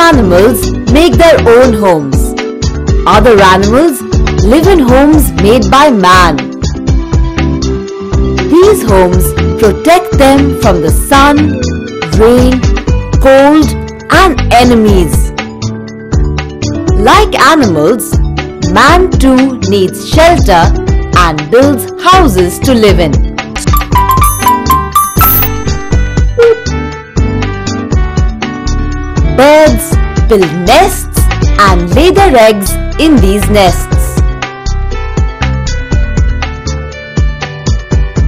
animals make their own homes. Other animals live in homes made by man. These homes protect them from the sun, rain, cold and enemies. Like animals, man too needs shelter and builds houses to live in. Birds build nests and lay their eggs in these nests.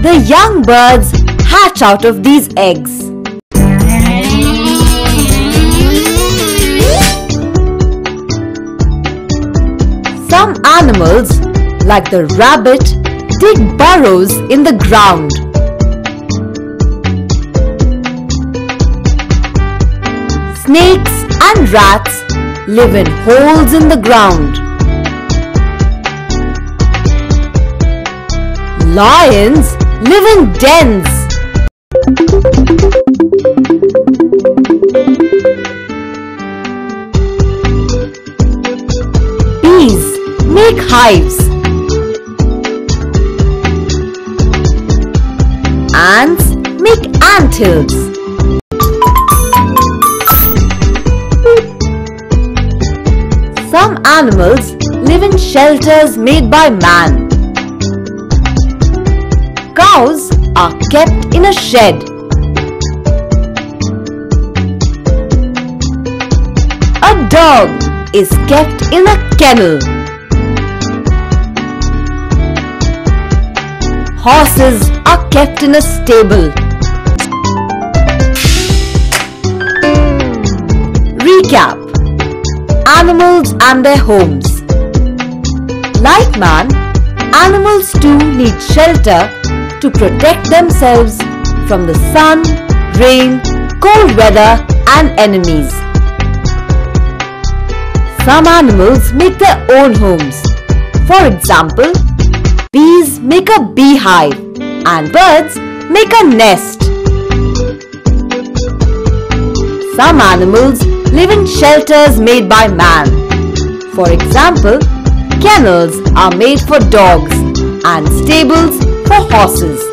The young birds hatch out of these eggs. Some animals, like the rabbit, dig burrows in the ground. Snakes and rats live in holes in the ground. Lions live in dens. Bees make hives. Ants make ant Some animals live in shelters made by man. Cows are kept in a shed. A dog is kept in a kennel. Horses are kept in a stable. Recap And their homes. Like man, animals too need shelter to protect themselves from the sun, rain, cold weather and enemies. Some animals make their own homes. For example, bees make a beehive and birds make a nest. Some animals live in shelters made by man. For example, kennels are made for dogs and stables for horses.